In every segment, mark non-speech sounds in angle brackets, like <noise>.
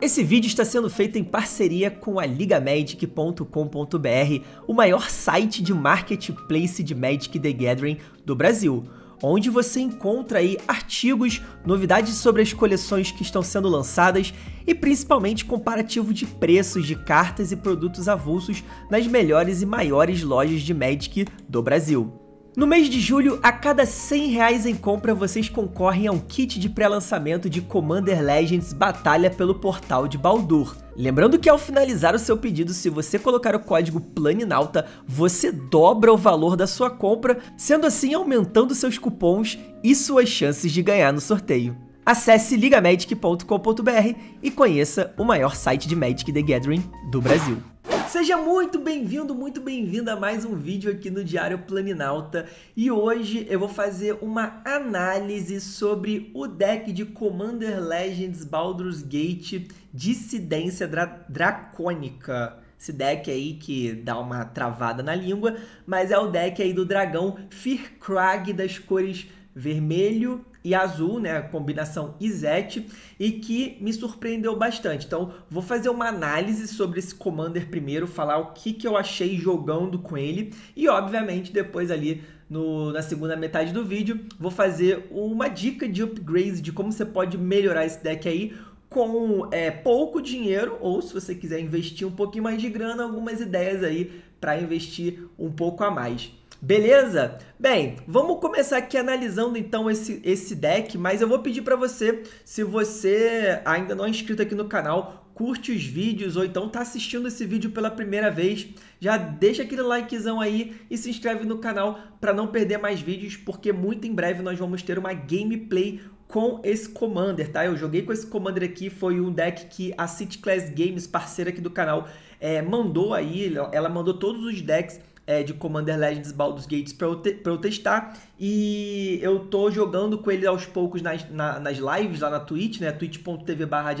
Esse vídeo está sendo feito em parceria com a LigaMagic.com.br, o maior site de marketplace de Magic the Gathering do Brasil, onde você encontra aí artigos, novidades sobre as coleções que estão sendo lançadas e principalmente comparativo de preços de cartas e produtos avulsos nas melhores e maiores lojas de Magic do Brasil. No mês de julho, a cada 100 reais em compra, vocês concorrem a um kit de pré-lançamento de Commander Legends Batalha pelo Portal de Baldur. Lembrando que ao finalizar o seu pedido, se você colocar o código PLANINAUTA, você dobra o valor da sua compra, sendo assim aumentando seus cupons e suas chances de ganhar no sorteio. Acesse ligamagic.com.br e conheça o maior site de Magic the Gathering do Brasil. Seja muito bem-vindo, muito bem-vinda a mais um vídeo aqui no Diário Planinauta e hoje eu vou fazer uma análise sobre o deck de Commander Legends Baldur's Gate Dissidência Dra Dracônica. Esse deck aí que dá uma travada na língua, mas é o deck aí do dragão Firkrag das cores vermelho e azul, né, a combinação Izete, e que me surpreendeu bastante. Então, vou fazer uma análise sobre esse Commander primeiro, falar o que, que eu achei jogando com ele, e obviamente depois ali no, na segunda metade do vídeo, vou fazer uma dica de upgrades de como você pode melhorar esse deck aí, com é, pouco dinheiro, ou se você quiser investir um pouquinho mais de grana, algumas ideias aí para investir um pouco a mais. Beleza? Bem, vamos começar aqui analisando então esse, esse deck, mas eu vou pedir para você, se você ainda não é inscrito aqui no canal, curte os vídeos ou então tá assistindo esse vídeo pela primeira vez, já deixa aquele likezão aí e se inscreve no canal para não perder mais vídeos, porque muito em breve nós vamos ter uma gameplay com esse Commander, tá? Eu joguei com esse Commander aqui, foi um deck que a City Class Games, parceira aqui do canal, é, mandou aí, ela mandou todos os decks é, de Commander Legends Baldur's Gates para eu, eu, testar. E eu tô jogando com ele aos poucos nas, na, nas lives lá na Twitch, né? twitch.tv barra.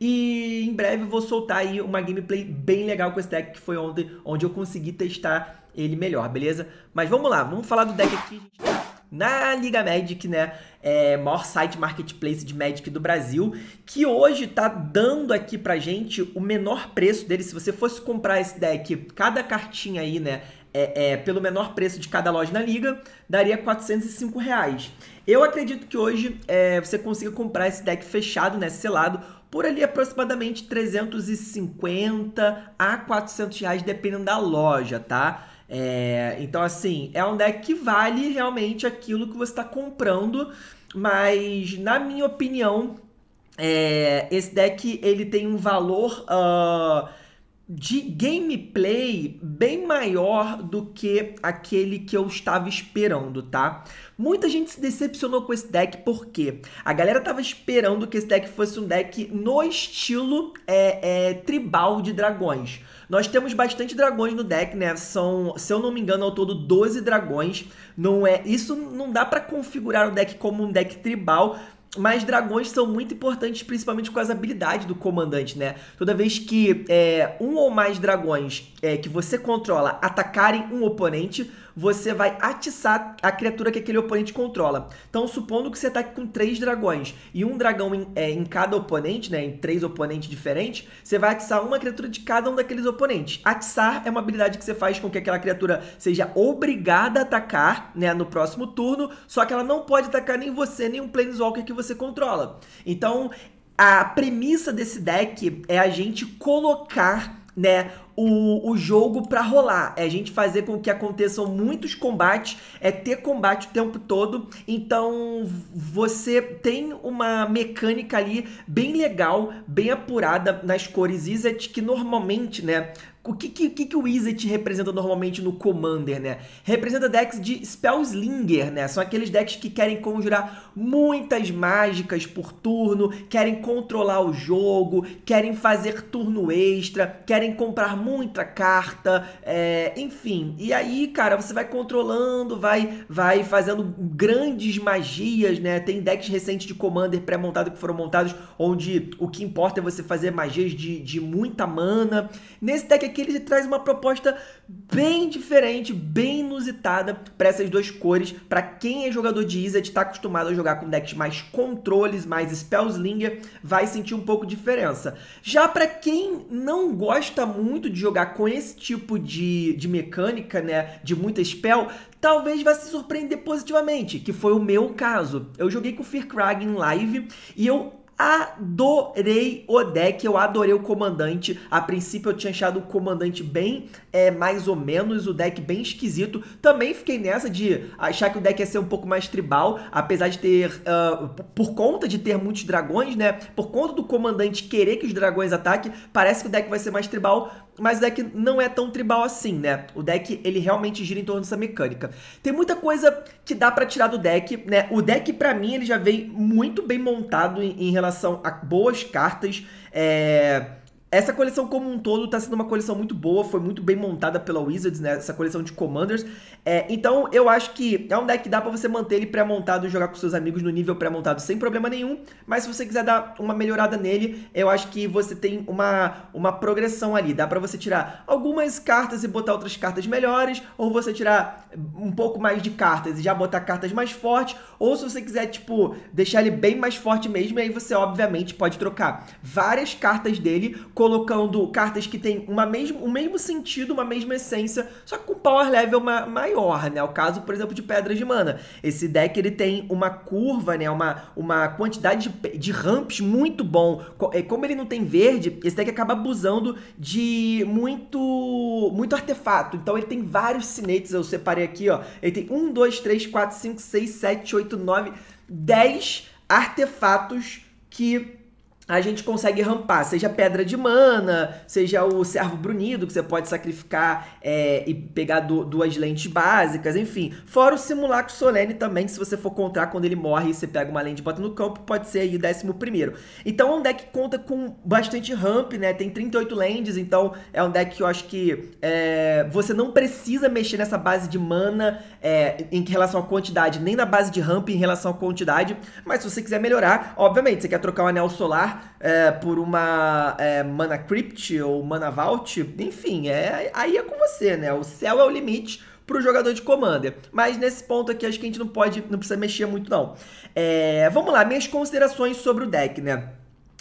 E em breve vou soltar aí uma gameplay bem legal com esse deck que foi ontem, onde eu consegui testar ele melhor, beleza? Mas vamos lá, vamos falar do deck aqui, na Liga Magic, né? É, maior site marketplace de Magic do Brasil, que hoje tá dando aqui pra gente o menor preço dele. Se você fosse comprar esse deck, cada cartinha aí, né? É, é, pelo menor preço de cada loja na liga, daria 405 reais. Eu acredito que hoje é, você consiga comprar esse deck fechado, né, selado, por ali aproximadamente 350 a 400 reais, dependendo da loja, tá? É, então, assim, é um deck que vale realmente aquilo que você está comprando, mas na minha opinião, é, esse deck ele tem um valor uh, de gameplay bem maior do que aquele que eu estava esperando, tá? Muita gente se decepcionou com esse deck porque a galera tava esperando que esse deck fosse um deck no estilo é, é, tribal de dragões. Nós temos bastante dragões no deck, né? São, se eu não me engano, ao todo 12 dragões. Não é, isso não dá para configurar o deck como um deck tribal, mas dragões são muito importantes, principalmente com as habilidades do comandante, né? Toda vez que é, um ou mais dragões é, que você controla atacarem um oponente, você vai atiçar a criatura que aquele oponente controla. Então, supondo que você ataque com três dragões e um dragão em, é, em cada oponente, né, em três oponentes diferentes, você vai atiçar uma criatura de cada um daqueles oponentes. Atiçar é uma habilidade que você faz com que aquela criatura seja obrigada a atacar né, no próximo turno, só que ela não pode atacar nem você, nem um Planeswalker que você controla. Então, a premissa desse deck é a gente colocar né, o, o jogo para rolar. É a gente fazer com que aconteçam muitos combates, é ter combate o tempo todo. Então você tem uma mecânica ali bem legal, bem apurada nas cores Izzet, que normalmente, né, o que, que, que, o Izzet representa normalmente no Commander, né? Representa decks de Spellslinger, né? São aqueles decks que querem conjurar muitas mágicas por turno, querem controlar o jogo, querem fazer turno extra, querem comprar muita carta, é, enfim. E aí, cara, você vai controlando, vai, vai fazendo grandes magias, né? Tem decks recentes de Commander pré-montado que foram montados, onde o que importa é você fazer magias de, de muita mana. Nesse deck aqui, deck ele traz uma proposta bem diferente, bem inusitada para essas duas cores. Para quem é jogador de Izzet, está acostumado a jogar com decks mais controles, mais Spellslinger, vai sentir um pouco de diferença. Já para quem não gosta muito de jogar com esse tipo de, de mecânica, né, de muita spell, talvez vá se surpreender positivamente, que foi o meu caso. Eu joguei com Fear Krag em live e eu adorei o deck, eu adorei o comandante. A princípio eu tinha achado o comandante bem, é, mais ou menos, o deck bem esquisito. Também fiquei nessa de achar que o deck ia ser um pouco mais tribal, apesar de ter, uh, por conta de ter muitos dragões, né? Por conta do comandante querer que os dragões ataquem, parece que o deck vai ser mais tribal, mas o deck não é tão tribal assim, né? O deck, ele realmente gira em torno dessa mecânica. Tem muita coisa que dá para tirar do deck, né? O deck, para mim, ele já vem muito bem montado em, em relação a boas cartas. É essa coleção como um todo está sendo uma coleção muito boa, foi muito bem montada pela Wizards, né? Essa coleção de Commanders. É, então eu acho que é um deck que dá para você manter ele pré-montado e jogar com seus amigos no nível pré-montado sem problema nenhum. Mas se você quiser dar uma melhorada nele, eu acho que você tem uma, uma progressão ali. Dá para você tirar algumas cartas e botar outras cartas melhores, ou você tirar um pouco mais de cartas e já botar cartas mais fortes, ou se você quiser, tipo, deixar ele bem mais forte mesmo, aí você obviamente pode trocar várias cartas dele colocando cartas que têm uma mesmo, o mesmo sentido, uma mesma essência, só que com power level ma maior, né? O caso, por exemplo, de Pedras de Mana. Esse deck ele tem uma curva, né? Uma, uma quantidade de, de ramps muito bom. Como ele não tem verde, esse deck acaba abusando de muito, muito artefato. Então ele tem vários cinetes, eu separei aqui, ó. Ele tem 1, 2, 3, 4, 5, 6, 7, 8, 9, 10 artefatos que a gente consegue rampar, seja pedra de mana, seja o servo brunido, que você pode sacrificar é, e pegar do, duas lentes básicas, enfim. Fora o simulacro solene também, se você for encontrar quando ele morre e você pega uma lente e bota no campo, pode ser aí o décimo primeiro. Então é um deck que conta com bastante ramp, né? Tem 38 lands, então é um deck que eu acho que é, você não precisa mexer nessa base de mana é, em relação à quantidade, nem na base de ramp em relação à quantidade, mas se você quiser melhorar, obviamente, você quer trocar o anel solar, é, por uma é, Mana Crypt ou Mana Vault, enfim, é, aí é com você, né? O céu é o limite para o jogador de Commander. Mas nesse ponto aqui, acho que a gente não pode, não precisa mexer muito não. É, vamos lá, minhas considerações sobre o deck, né?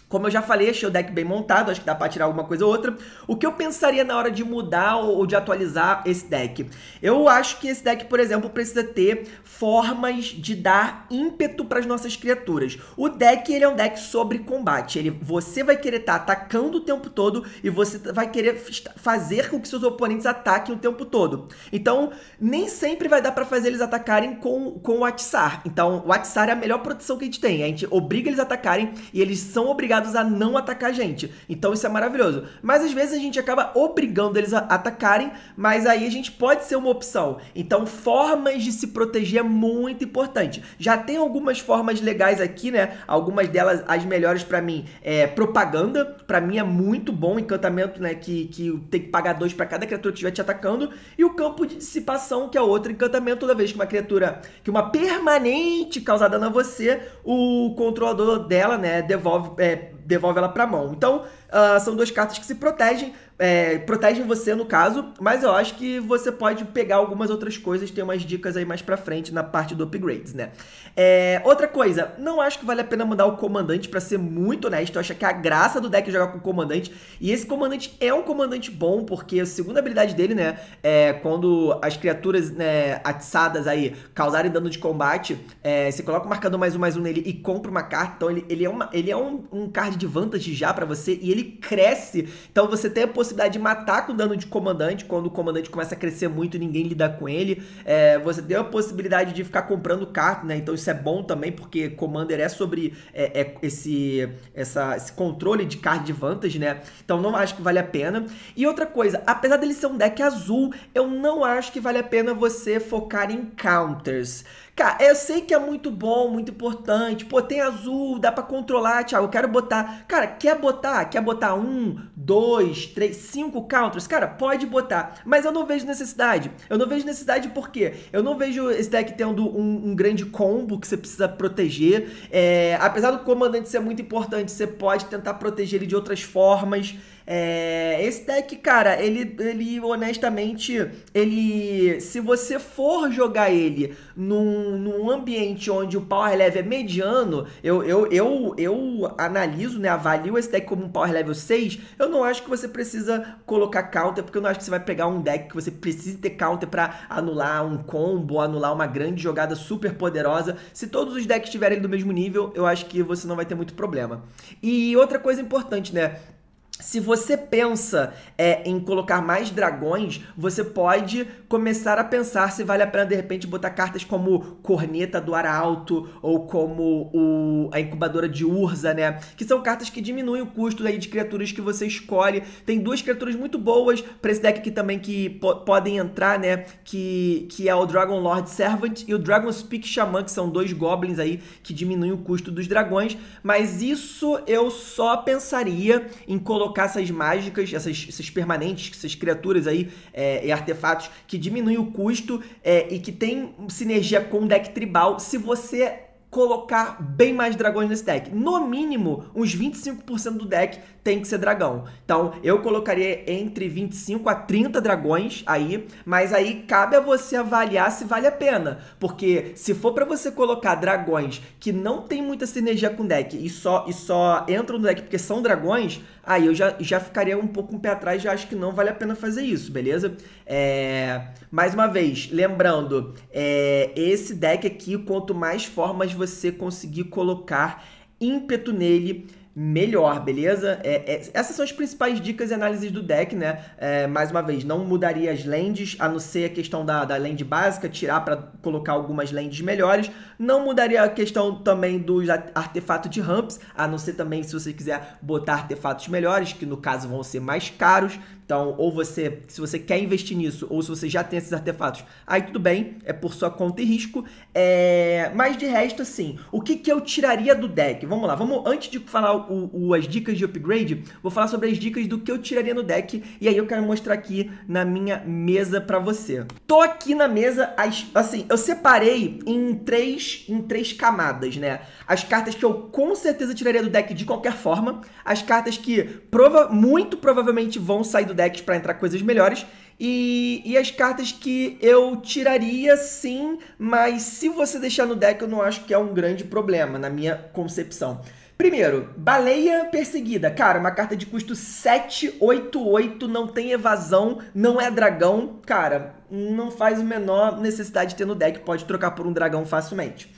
Como eu já falei, achei o deck bem montado, acho que dá pra tirar alguma coisa ou outra. O que eu pensaria na hora de mudar ou de atualizar esse deck? Eu acho que esse deck, por exemplo, precisa ter formas de dar ímpeto para as nossas criaturas. O deck, ele é um deck sobre combate. Ele, você vai querer estar tá atacando o tempo todo e você vai querer fazer com que seus oponentes ataquem o tempo todo. Então, nem sempre vai dar para fazer eles atacarem com, com o Atsar. Então, o Atsar é a melhor proteção que a gente tem. A gente obriga eles a atacarem e eles são obrigados obrigados a não atacar a gente. Então isso é maravilhoso. Mas às vezes a gente acaba obrigando eles a atacarem, mas aí a gente pode ser uma opção. Então formas de se proteger é muito importante. Já tem algumas formas legais aqui, né? Algumas delas, as melhores para mim, é propaganda. Para mim é muito bom encantamento, né? Que, que tem que pagar dois para cada criatura que estiver te atacando. E o campo de dissipação, que é outro encantamento. Toda vez que uma criatura, que uma permanente causa dano a você, o controlador dela, né? Devolve, é, devolve ela para a mão. Então, uh, são duas cartas que se protegem é, protegem você no caso, mas eu acho que você pode pegar algumas outras coisas, tem umas dicas aí mais pra frente na parte do upgrades, né? É, outra coisa, não acho que vale a pena mudar o comandante, para ser muito honesto, eu acho que a graça do deck é jogar com o comandante, e esse comandante é um comandante bom, porque a segunda habilidade dele, né, é quando as criaturas né, atiçadas aí causarem dano de combate, é, você coloca o marcador mais um, mais um nele e compra uma carta, então ele, ele é, uma, ele é um, um card de vantagem já para você, e ele cresce, então você tem a possibilidade possibilidade de matar com dano de comandante, quando o comandante começa a crescer muito e ninguém lida com ele. É, você tem a possibilidade de ficar comprando carta, né? Então isso é bom também, porque Commander é sobre é, é esse, essa, esse controle de card de vantagem, né? Então não acho que vale a pena. E outra coisa, apesar dele ser um deck azul, eu não acho que vale a pena você focar em counters. Cara, eu sei que é muito bom, muito importante. Pô, tem azul, dá para controlar, Thiago. Eu quero botar. Cara, quer botar? Quer botar um, dois, três, cinco counters? Cara, pode botar. Mas eu não vejo necessidade. Eu não vejo necessidade porque eu não vejo esse deck tendo um, um grande combo que você precisa proteger. É, apesar do comandante ser muito importante, você pode tentar proteger ele de outras formas. É, esse deck, cara, ele, ele honestamente, ele. Se você for jogar ele num, num ambiente onde o power level é mediano, eu, eu, eu, eu analiso, né? Avalio esse deck como um power level 6. Eu não acho que você precisa colocar counter, porque eu não acho que você vai pegar um deck que você precise ter counter para anular um combo, anular uma grande jogada super poderosa. Se todos os decks estiverem do mesmo nível, eu acho que você não vai ter muito problema. E outra coisa importante, né? Se você pensa é, em colocar mais dragões, você pode começar a pensar se vale a pena de repente botar cartas como Corneta do Arauto ou como o, a incubadora de Urza, né? Que são cartas que diminuem o custo aí de criaturas que você escolhe. Tem duas criaturas muito boas para esse deck aqui também que po podem entrar, né? Que, que é o Dragon Lord Servant e o Dragon Speak Shaman, que são dois goblins aí que diminuem o custo dos dragões. Mas isso eu só pensaria em colocar colocar essas mágicas, essas, essas permanentes, essas criaturas aí é, e artefatos que diminuem o custo é, e que tem sinergia com o deck tribal se você colocar bem mais dragões nesse deck. No mínimo, uns 25% do deck tem que ser dragão. Então, eu colocaria entre 25 a 30 dragões aí, mas aí cabe a você avaliar se vale a pena, porque se for para você colocar dragões que não tem muita sinergia com o deck e só e só entram no deck porque são dragões, aí eu já, já ficaria um pouco um pé atrás, já acho que não vale a pena fazer isso, beleza? É... Mais uma vez, lembrando, é... esse deck aqui, quanto mais formas você conseguir colocar ímpeto nele, melhor, beleza? É, é, essas são as principais dicas e análises do deck, né? É, mais uma vez, não mudaria as lands, a não ser a questão da, da land básica, tirar para colocar algumas lands melhores. Não mudaria a questão também dos artefatos de ramps, a não ser também se você quiser botar artefatos melhores, que no caso vão ser mais caros. Então, ou você, se você quer investir nisso, ou se você já tem esses artefatos, aí tudo bem, é por sua conta e risco. É... Mas de resto, assim, o que, que eu tiraria do deck? Vamos lá, vamos antes de falar o, o, as dicas de upgrade, vou falar sobre as dicas do que eu tiraria no deck, e aí eu quero mostrar aqui na minha mesa para você. Tô aqui na mesa, assim, eu separei em três, em três camadas, né? As cartas que eu com certeza tiraria do deck de qualquer forma, as cartas que prova muito provavelmente vão sair do decks para entrar coisas melhores. E, e as cartas que eu tiraria sim, mas se você deixar no deck eu não acho que é um grande problema, na minha concepção. Primeiro, Baleia Perseguida. Cara, uma carta de custo 788, não tem evasão, não é dragão. Cara, não faz a menor necessidade de ter no deck, pode trocar por um dragão facilmente.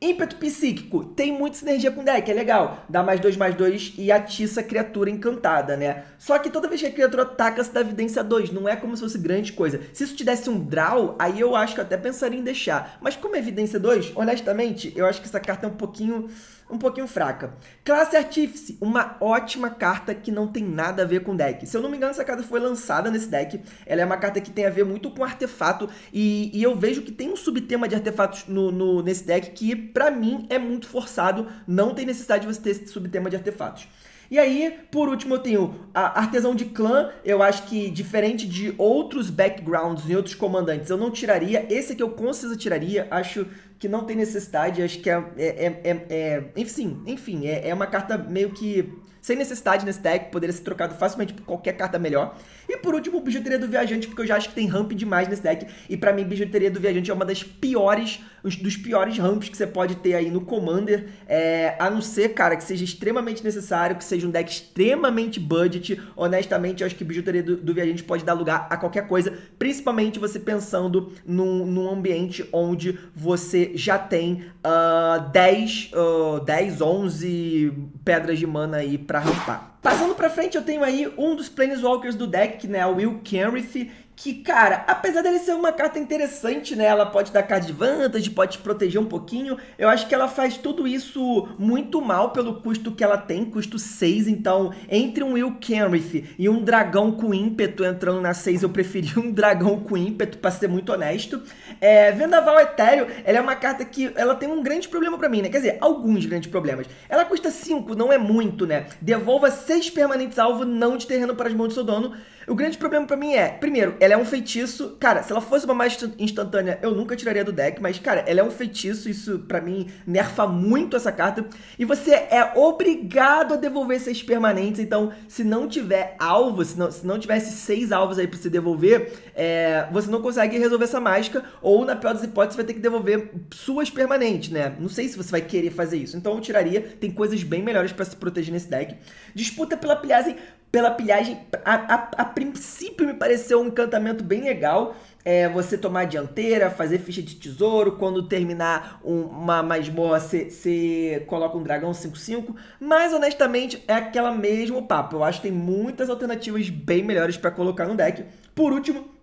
Ímpeto psíquico, tem muita sinergia com deck, é legal. Dá mais dois, mais dois e atiça a criatura encantada, né? Só que toda vez que a criatura ataca, se dá evidência 2. Não é como se fosse grande coisa. Se isso te desse um draw, aí eu acho que eu até pensaria em deixar. Mas como é evidência 2, honestamente, eu acho que essa carta é um pouquinho um pouquinho fraca. Classe Artífice, uma ótima carta que não tem nada a ver com deck. Se eu não me engano, essa carta foi lançada nesse deck. Ela é uma carta que tem a ver muito com artefato e, e eu vejo que tem um subtema de artefatos no, no, nesse deck que, para mim, é muito forçado. Não tem necessidade de você ter esse subtema de artefatos. E aí, por último, eu tenho a Artesão de Clã. Eu acho que, diferente de outros backgrounds e outros comandantes, eu não tiraria. Esse aqui eu com certeza tiraria. Acho que não tem necessidade. Acho que é. é, é, é, enfim, enfim é, é uma carta meio que sem necessidade nesse deck, poderia ser trocado facilmente por qualquer carta melhor. E por último, Bijuteria do Viajante, porque eu já acho que tem ramp demais nesse deck. E para mim, Bijuteria do Viajante é uma das piores, dos piores ramps que você pode ter aí no Commander. É, a não ser, cara, que seja extremamente necessário, que seja um deck extremamente budget. Honestamente, eu acho que Bijuteria do, do Viajante pode dar lugar a qualquer coisa. Principalmente você pensando num, num ambiente onde você já tem uh, 10, uh, 10, 11 pedras de mana aí pra rampar. Passando pra frente, eu tenho aí um dos Planeswalkers do deck, né, o Will Kenrith, que, cara, apesar dele ser uma carta interessante, né, ela pode dar card de vantagem, pode te proteger um pouquinho, eu acho que ela faz tudo isso muito mal pelo custo que ela tem, custo 6, então, entre um Will Kenrith e um dragão com ímpeto entrando na 6, eu preferi um dragão com ímpeto, pra ser muito honesto. É, Vendaval Etéreo, ela é uma carta que, ela tem um grande problema pra mim, né, quer dizer, alguns grandes problemas. Ela custa 5, não é muito, né, devolva 6 permanentes alvo não de terreno para as mãos do seu dono. O grande problema pra mim é, primeiro, ela é um feitiço. Cara, se ela fosse uma mágica instantânea, eu nunca tiraria do deck, mas, cara, ela é um feitiço, isso para mim nerfa muito essa carta. E você é obrigado a devolver seis permanentes, então, se não tiver alvo, se não, se não tivesse seis alvos aí pra você devolver, é, você não consegue resolver essa mágica, ou na pior das hipóteses, você vai ter que devolver suas permanentes, né? Não sei se você vai querer fazer isso. Então eu tiraria, tem coisas bem melhores para se proteger nesse deck. Disputa pela pilhagem, pela pilhagem, a, a, a princípio me pareceu um encantamento bem legal. É, você tomar a dianteira, fazer ficha de tesouro, quando terminar um, uma masmorra, você coloca um dragão 5-5, mas honestamente é aquela mesmo papo. Eu acho que tem muitas alternativas bem melhores para colocar no deck. Por último,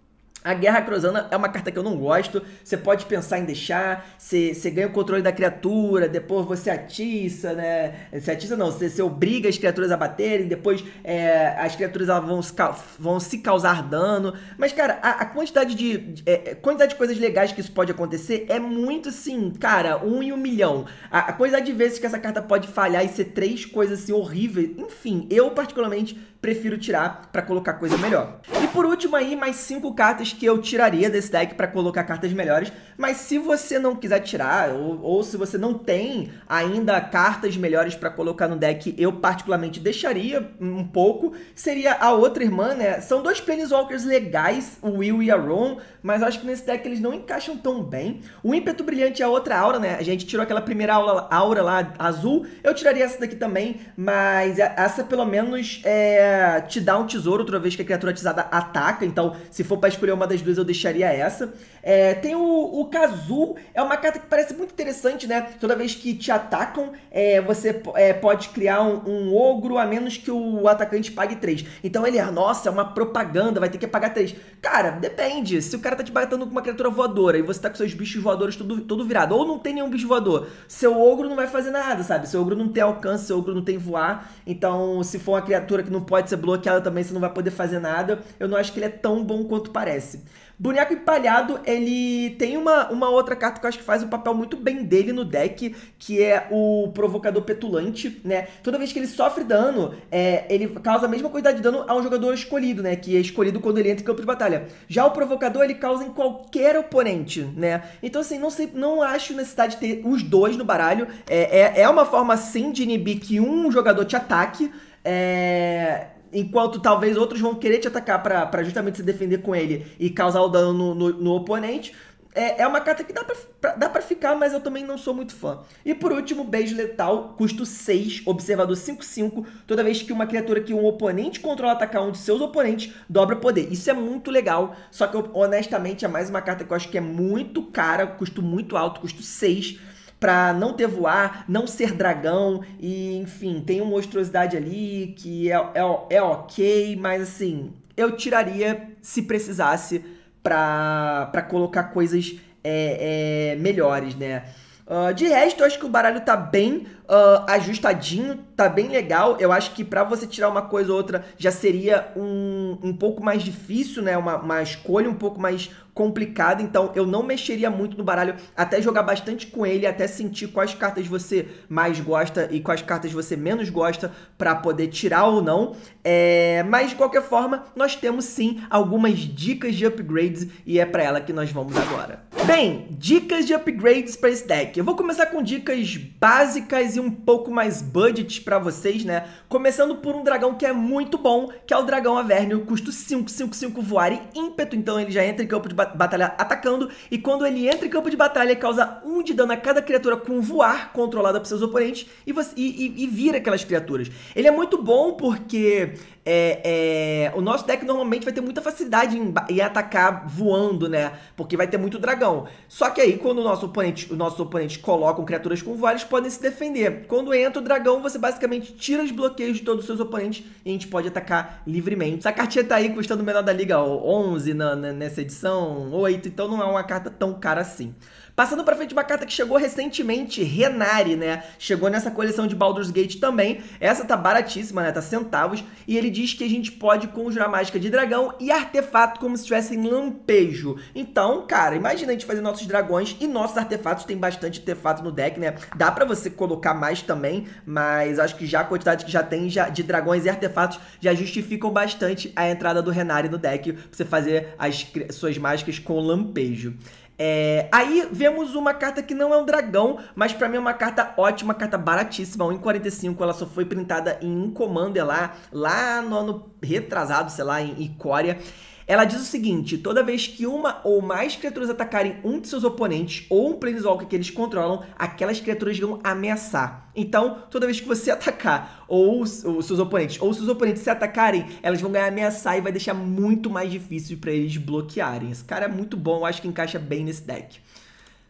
a Guerra Cruzana é uma carta que eu não gosto. Você pode pensar em deixar, você, ganha o controle da criatura, depois você atiça, né? Você atiça não, você, obriga as criaturas a baterem, depois é, as criaturas vão, se, vão se causar dano. Mas, cara, a, a quantidade de. É, quantidade de coisas legais que isso pode acontecer é muito assim, cara, um em um milhão. A, a quantidade de vezes que essa carta pode falhar e ser três coisas assim horríveis. Enfim, eu particularmente prefiro tirar para colocar coisa melhor. E por último aí, mais cinco cartas que eu tiraria desse deck para colocar cartas melhores, mas se você não quiser tirar, ou, ou se você não tem ainda cartas melhores para colocar no deck, eu particularmente deixaria um pouco, seria a outra irmã, né? São dois Planeswalkers legais, o Will e a Ron, mas acho que nesse deck eles não encaixam tão bem. O ímpeto brilhante é outra aura, né? A gente tirou aquela primeira aura, lá azul, eu tiraria essa daqui também, mas essa pelo menos é te dá um tesouro toda vez que a criatura atizada ataca. Então, se for para escolher uma das duas, eu deixaria essa. É, tem o, o Kazu, é uma carta que parece muito interessante, né? Toda vez que te atacam, é, você é, pode criar um, um, ogro a menos que o atacante pague 3. Então ele, nossa, é uma propaganda, vai ter que pagar 3. Cara, depende. Se o cara tá te batendo com uma criatura voadora e você tá com seus bichos voadores tudo, tudo virado, ou não tem nenhum bicho voador, seu ogro não vai fazer nada, sabe? Seu ogro não tem alcance, seu ogro não tem voar. Então, se for uma criatura que não pode ser bloqueado também, você não vai poder fazer nada. Eu não acho que ele é tão bom quanto parece. Boneco Empalhado, ele tem uma, uma outra carta que eu acho que faz o papel muito bem dele no deck, que é o Provocador Petulante, né? Toda vez que ele sofre dano, é, ele causa a mesma quantidade de dano a um jogador escolhido, né? Que é escolhido quando ele entra em campo de batalha. Já o Provocador, ele causa em qualquer oponente, né? Então, assim, não, sei, não acho necessidade de ter os dois no baralho. É, é, é uma forma, sim, de inibir que um jogador te ataque, é, enquanto talvez outros vão querer te atacar para justamente se defender com ele e causar o dano no, no, no oponente. É, é uma carta que dá pra, pra, dá pra ficar, mas eu também não sou muito fã. E por último, Beijo Letal, custo 6, observador 5-5. Toda vez que uma criatura que um oponente controla atacar um de seus oponentes, dobra poder. Isso é muito legal, só que honestamente é mais uma carta que eu acho que é muito cara, custo muito alto, custo 6 para não ter voar, não ser dragão, e enfim, tem uma monstruosidade ali que é, é, é ok, mas assim, eu tiraria se precisasse para colocar coisas é, é, melhores, né? Uh, de resto, eu acho que o baralho tá bem uh, ajustadinho, tá bem legal. Eu acho que para você tirar uma coisa ou outra já seria um, um pouco mais difícil, né? Uma, uma escolha um pouco mais complicada. Então eu não mexeria muito no baralho, até jogar bastante com ele, até sentir quais cartas você mais gosta e quais cartas você menos gosta para poder tirar ou não. É... Mas de qualquer forma, nós temos sim algumas dicas de upgrades e é para ela que nós vamos agora. Bem, dicas de upgrades para esse deck. Eu vou começar com dicas básicas e um pouco mais budget para vocês, né? Começando por um dragão que é muito bom, que é o dragão Avernio, custo 5, 5, 5 voar e ímpeto, então ele já entra em campo de batalha atacando, e quando ele entra em campo de batalha, causa 1 um de dano a cada criatura com voar controlada por seus oponentes e, você, e, e, e vira aquelas criaturas. Ele é muito bom porque é, é, o nosso deck normalmente vai ter muita facilidade em, em, atacar voando, né? Porque vai ter muito dragão. Só que aí, quando o nosso oponente, os nossos oponentes colocam criaturas com voar, eles podem se defender. Quando entra o dragão, você basicamente tira os bloqueios de todos os seus oponentes e a gente pode atacar livremente. Essa cartinha tá aí custando o menor da liga 11 na, na, nessa edição, 8, então não é uma carta tão cara assim. Passando pra frente, uma carta que chegou recentemente, Renari, né? Chegou nessa coleção de Baldur's Gate também. Essa tá baratíssima, né? Tá centavos. E ele diz que a gente pode conjurar mágica de dragão e artefato como se estivesse em lampejo. Então, cara, imagina a gente fazer nossos dragões e nossos artefatos. Tem bastante artefato no deck, né? Dá pra você colocar mais também, mas acho que já a quantidade que já tem já de dragões e artefatos já justificam bastante a entrada do Renari no deck pra você fazer as suas mágicas com lampejo. É, aí vemos uma carta que não é um dragão, mas para mim é uma carta ótima, carta baratíssima, 1,45, ela só foi printada em um Commander lá, lá no ano retrasado, sei lá, em Icória. Ela diz o seguinte: toda vez que uma ou mais criaturas atacarem um de seus oponentes ou um Planeswalker que eles controlam, aquelas criaturas vão ameaçar. Então, toda vez que você <laughs> atacar ou os, seus oponentes ou seus oponentes se atacarem, elas vão ganhar ameaçar e vai deixar muito mais difícil para eles bloquearem. Esse cara é muito bom, acho que encaixa bem nesse deck.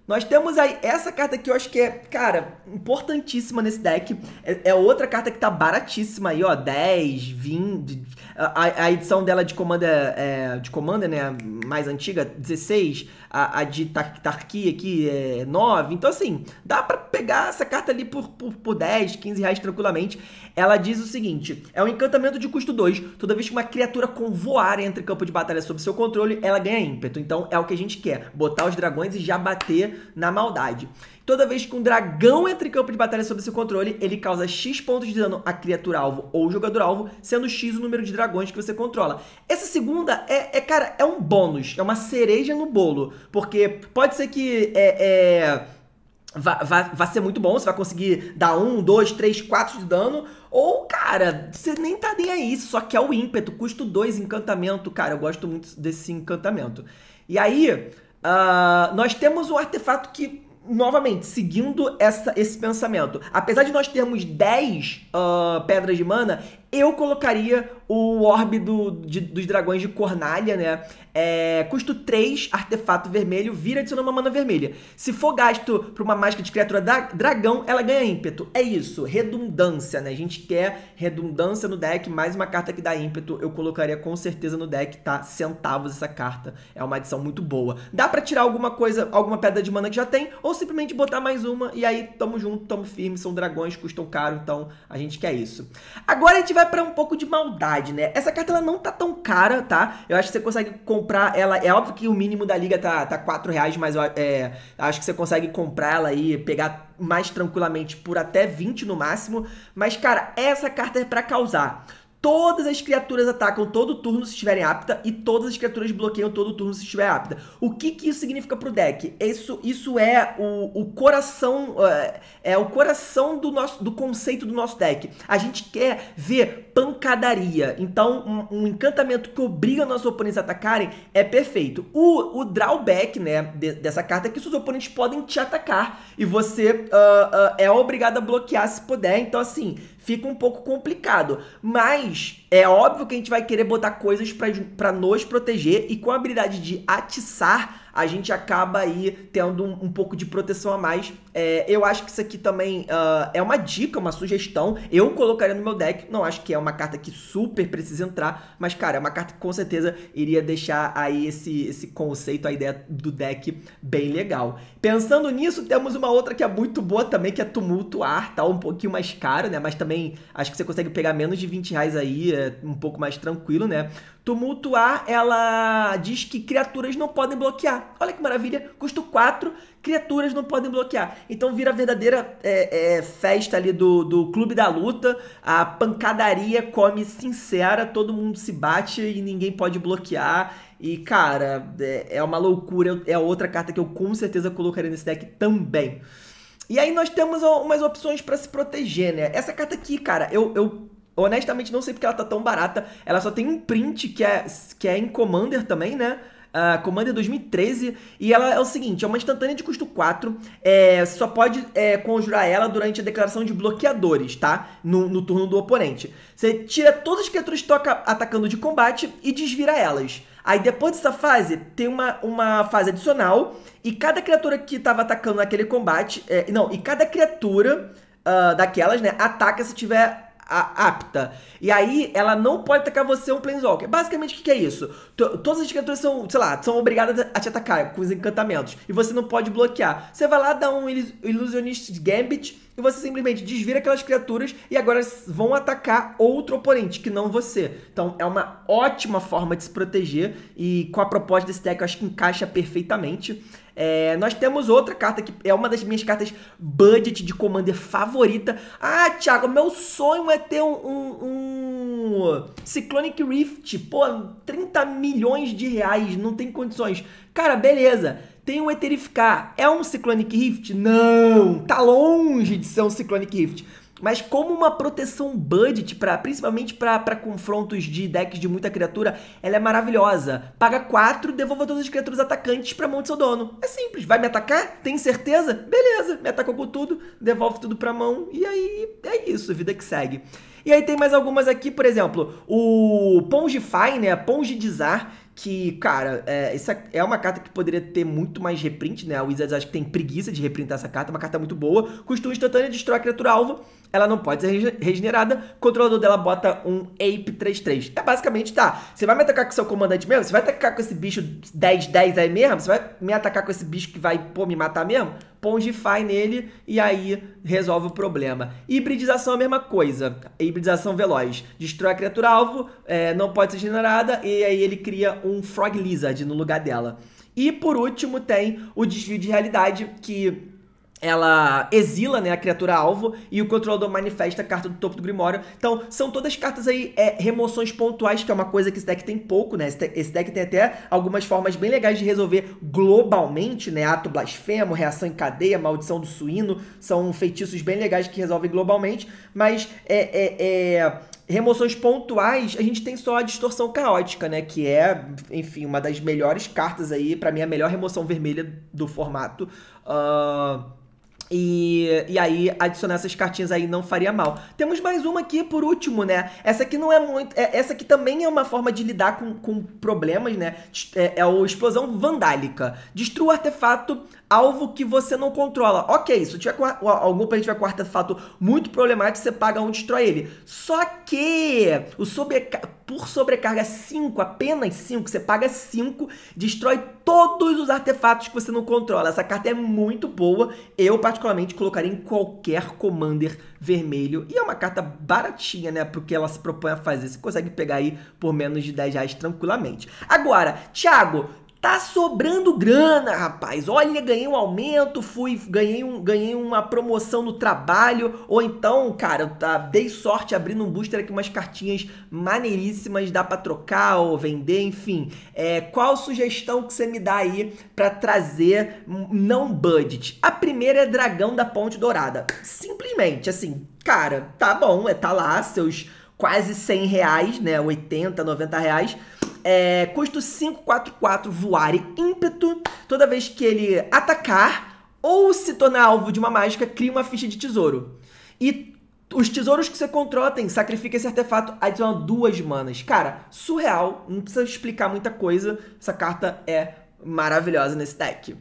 Nós temos aí essa carta que eu acho que é, cara, importantíssima nesse deck. É, é outra carta que tá baratíssima aí, ó, 10, 20. A, a edição dela de Commander, é, de Commander, né, mais antiga, 16 a, a de Tarki aqui é 9. Então, assim, dá para pegar essa carta ali por, por, por 10, 15 reais tranquilamente. Ela diz o seguinte: é um encantamento de custo 2. Toda vez que uma criatura com voar entra em campo de batalha sob seu controle, ela ganha ímpeto. Então, é o que a gente quer: botar os dragões e já bater na maldade. Toda vez que um dragão entra em campo de batalha sob seu controle, ele causa X pontos de dano a criatura alvo ou jogador alvo, sendo X o número de dragões que você controla. Essa segunda é, é cara, é um bônus, é uma cereja no bolo, porque pode ser que é, é vai, ser muito bom, você vai conseguir dar um, dois, três, quatro de dano. Ou, cara, você nem tá nem aí, só que é o ímpeto, custo dois encantamento. Cara, eu gosto muito desse encantamento. E aí, uh, nós temos um artefato que novamente, seguindo essa, esse pensamento, apesar de nós termos 10 uh, ah, pedras de mana, eu colocaria o Orbe do, de, dos Dragões de Cornalha, né? É, custo 3, artefato vermelho, vira adicionando uma mana vermelha. Se for gasto para uma mágica de criatura da, dragão, ela ganha ímpeto. É isso, redundância, né? A gente quer redundância no deck, mais uma carta que dá ímpeto, eu colocaria com certeza no deck, tá? Centavos essa carta. É uma adição muito boa. Dá para tirar alguma coisa, alguma pedra de mana que já tem, ou simplesmente botar mais uma, e aí tamo junto, tamo firme, são dragões, custam caro, então a gente quer isso. Agora a gente vai para um pouco de maldade, né? Essa carta ela não tá tão cara, tá? Eu acho que você consegue comprar ela. É óbvio que o mínimo da liga tá, tá 4 reais, mas é, acho que você consegue comprar ela aí, pegar mais tranquilamente por até 20 no máximo. Mas, cara, essa carta é para causar. Todas as criaturas atacam todo turno se estiverem apta e todas as criaturas bloqueiam todo turno se estiver apta. O que, que isso significa pro deck? Isso, isso é o, o coração é, é o coração do nosso do conceito do nosso deck. A gente quer ver pancadaria. Então, um, um encantamento que obriga nossos oponentes a atacarem é perfeito. O, o drawback, né, de, dessa carta é que seus oponentes podem te atacar e você uh, uh, é obrigado a bloquear se puder. Então, assim, fica um pouco complicado. Mas é óbvio que a gente vai querer botar coisas para nos proteger e com a habilidade de atiçar a gente acaba aí tendo um, um pouco de proteção a mais. É, eu acho que isso aqui também uh, é uma dica, uma sugestão. Eu colocaria no meu deck. Não acho que é uma carta que super precisa entrar, mas, cara, é uma carta que com certeza iria deixar aí esse, esse conceito, a ideia do deck bem legal. Pensando nisso, temos uma outra que é muito boa também, que é Tumultuar, tá? Um pouquinho mais caro, né? Mas também acho que você consegue pegar menos de 20 reais aí, é um pouco mais tranquilo, né? Tumultuar, ela diz que criaturas não podem bloquear. Olha que maravilha, custo 4, criaturas não podem bloquear. Então vira a verdadeira é, é, festa ali do, do clube da luta, a pancadaria come sincera, todo mundo se bate e ninguém pode bloquear. E, cara, é, é uma loucura, é outra carta que eu com certeza colocaria nesse deck também. E aí nós temos umas opções para se proteger, né? Essa carta aqui, cara, eu, eu honestamente não sei porque ela tá tão barata. Ela só tem um print que é, que é em Commander também, né? Uh, Commander 2013, e ela é o seguinte, é uma instantânea de custo 4, é, só pode é, conjurar ela durante a declaração de bloqueadores, tá? No, no turno do oponente. Você tira todas as criaturas que estão atacando de combate e desvira elas. Aí depois dessa fase, tem uma, uma fase adicional, e cada criatura que estava atacando naquele combate, é, não, e cada criatura uh, daquelas, né, ataca se tiver apta. E aí, ela não pode atacar você um Planeswalker. Basicamente, o que, que é isso? T todas as criaturas são, sei lá, são obrigadas a te atacar com os encantamentos. E você não pode bloquear. Você vai lá, dá um Illusionist Gambit e você simplesmente desvira aquelas criaturas e agora vão atacar outro oponente, que não você. Então, é uma ótima forma de se proteger e com a proposta desse deck eu acho que encaixa perfeitamente. É, nós temos outra carta que é uma das minhas cartas budget de Commander favorita. Ah, Thiago, meu sonho é ter um, um, um Cyclonic Rift. Pô, 30 milhões de reais, não tem condições. Cara, beleza. Tem o Eterificar. É um Cyclonic Rift? Não, tá longe de ser um Cyclonic Rift mas como uma proteção budget, pra, principalmente para confrontos de decks de muita criatura, ela é maravilhosa. Paga 4, devolva todas as criaturas atacantes pra mão do seu dono. É simples, vai me atacar? Tem certeza? Beleza, me atacou com tudo, devolve tudo pra mão, e aí é isso, vida que segue. E aí tem mais algumas aqui, por exemplo, o Pongify, né, Pongidizar, que, cara, é, essa é uma carta que poderia ter muito mais reprint, né? A Wizards acho que tem preguiça de reprintar essa carta, é uma carta muito boa. Custo instantâneo, destrói a criatura alvo, ela não pode ser regenerada, o controlador dela bota um Ape 3-3. É basicamente, tá, você vai me atacar com seu comandante mesmo? Você vai atacar com esse bicho 10-10 aí mesmo? Você vai me atacar com esse bicho que vai, pô, me matar mesmo? Pongify nele e aí resolve o problema. Hibridização é a mesma coisa. Hibridização veloz. Destrói a criatura alvo, é, não pode ser generada e aí ele cria um Frog Lizard no lugar dela. E por último tem o desvio de realidade que ela exila né, a criatura alvo e o controlador manifesta a carta do topo do Grimório. Então, são todas cartas aí, é, remoções pontuais, que é uma coisa que esse deck tem pouco, né? Esse, deck tem até algumas formas bem legais de resolver globalmente, né? Ato blasfemo, reação em cadeia, maldição do suíno, são feitiços bem legais que resolvem globalmente, mas é, é, é remoções pontuais, a gente tem só a distorção caótica, né? Que é, enfim, uma das melhores cartas aí, para mim, a melhor remoção vermelha do formato. Uh e, e aí, adicionar essas cartinhas aí não faria mal. Temos mais uma aqui por último, né? Essa aqui não é muito. É, essa aqui também é uma forma de lidar com, com problemas, né? É, é a explosão vandálica. Destrua o artefato alvo que você não controla. Ok, se tiver algum planeta tiver com artefato muito problemático, você paga um destrói ele. Só que o sobreca por sobrecarga 5, apenas 5, você paga 5, destrói todos os artefatos que você não controla. Essa carta é muito boa. Eu, particularmente, colocaria em qualquer Commander vermelho. E é uma carta baratinha, né? Porque ela se propõe a fazer. Você consegue pegar aí por menos de 10 reais tranquilamente. Agora, Thiago, Tá sobrando grana, rapaz. Olha, ganhei um aumento, fui, ganhei, um, ganhei uma promoção no trabalho. Ou então, cara, tá, dei sorte abrindo um booster aqui, umas cartinhas maneiríssimas, dá pra trocar ou vender, enfim. É, qual sugestão que você me dá aí pra trazer não budget? A primeira é Dragão da Ponte Dourada. Simplesmente, assim, cara, tá bom, é, tá lá, seus quase 100 reais, né? 80, 90 reais é, custo 544 voar e ímpeto. Toda vez que ele atacar ou se tornar alvo de uma mágica, cria uma ficha de tesouro. E os tesouros que você controla tem, sacrifica esse artefato, adiciona duas manas. Cara, surreal, não precisa explicar muita coisa. Essa carta é maravilhosa nesse deck.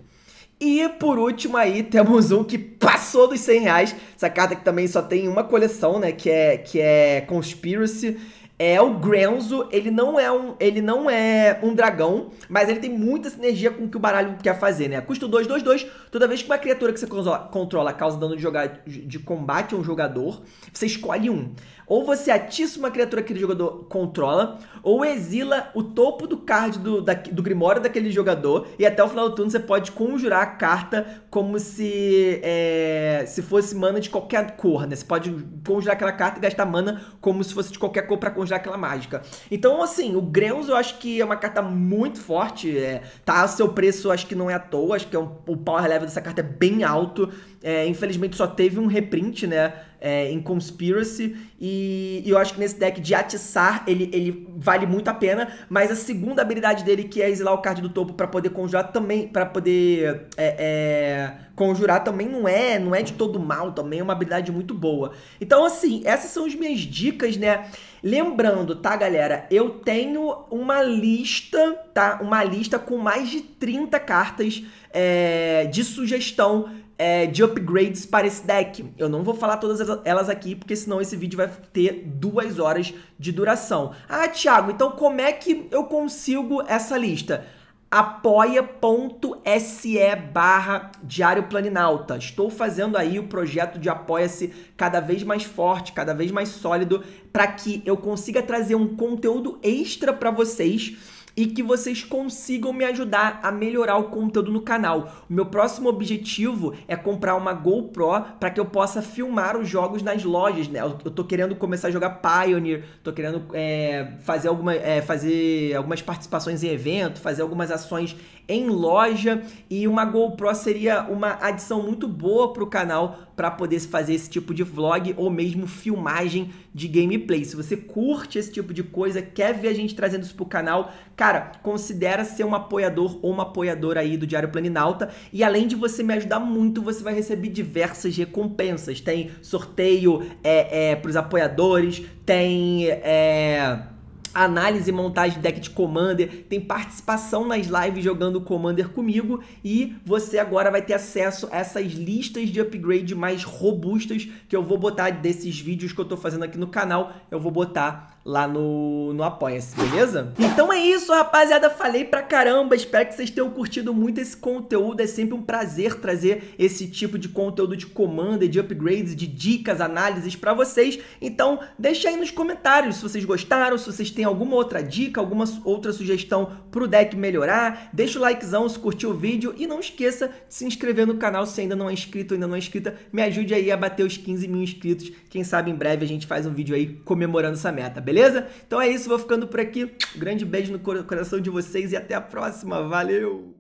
E por último aí <laughs> temos um que passou dos 100 reais. Essa carta que também só tem uma coleção, né? Que é, que é Conspiracy é o Grenzo, ele não é um, ele não é um dragão, mas ele tem muita sinergia com o que o baralho quer fazer, né? Custo 2, 2, 2. Toda vez que uma criatura que você controla causa dano de, jogar, de combate a um jogador, você escolhe um. Ou você atiça uma criatura que aquele jogador controla, ou exila o topo do card do, da, do Grimório daquele jogador, e até o final do turno você pode conjurar a carta como se é, se fosse mana de qualquer cor, né? Você pode conjurar aquela carta e gastar mana como se fosse de qualquer cor para conjurar aquela mágica. Então, assim, o Greus eu acho que é uma carta muito forte, é, tá? Seu preço acho que não é à toa, acho que é um, o power level dessa carta é bem alto. É, infelizmente só teve um reprint, né? É, em Conspiracy. E, e, eu acho que nesse deck de atiçar ele, ele vale muito a pena. Mas a segunda habilidade dele, que é exilar o card do topo para poder conjurar também. para poder é, é, conjurar também não é, não é de todo mal, também é uma habilidade muito boa. Então, assim, essas são as minhas dicas, né? Lembrando, tá, galera? Eu tenho uma lista, tá? Uma lista com mais de 30 cartas é, de sugestão é, de upgrades para esse deck. Eu não vou falar todas elas aqui, porque senão esse vídeo vai ter duas horas de duração. Ah, Thiago, então como é que eu consigo essa lista? apoia.se barra Diário Planinalta. Estou fazendo aí o projeto de Apoia-se cada vez mais forte, cada vez mais sólido, para que eu consiga trazer um conteúdo extra para vocês e que vocês consigam me ajudar a melhorar o conteúdo no canal. O meu próximo objetivo é comprar uma GoPro para que eu possa filmar os jogos nas lojas, né? Eu, tô querendo começar a jogar Pioneer, tô querendo é, fazer, alguma, é, fazer algumas participações em evento, fazer algumas ações em loja e uma GoPro seria uma adição muito boa para o canal para poder fazer esse tipo de vlog ou mesmo filmagem de gameplay. Se você curte esse tipo de coisa, quer ver a gente trazendo isso pro canal, cara, considera ser um apoiador ou uma apoiadora aí do Diário Planinalta e além de você me ajudar muito, você vai receber diversas recompensas. Tem sorteio é, é, para os apoiadores, tem é, análise e montagem de deck de Commander, tem participação nas lives jogando Commander comigo. E você agora vai ter acesso a essas listas de upgrade mais robustas que eu vou botar desses vídeos que eu tô fazendo aqui no canal, eu vou botar lá no, no Apoia-se, beleza? Então é isso, rapaziada. Falei pra caramba. Espero que vocês tenham curtido muito esse conteúdo. É sempre um prazer trazer esse tipo de conteúdo de comando, de upgrades, de dicas, análises para vocês. Então, deixa aí nos comentários se vocês gostaram, se vocês têm alguma outra dica, alguma outra sugestão pro deck melhorar. Deixa o likezão se curtiu o vídeo e não esqueça de se inscrever no canal se ainda não é inscrito, ainda não é inscrita. Me ajude aí a bater os 15 mil inscritos. Quem sabe em breve a gente faz um vídeo aí comemorando essa meta, beleza? Beleza? Então é isso, vou ficando por aqui. Grande beijo no coração de vocês e até a próxima. Valeu!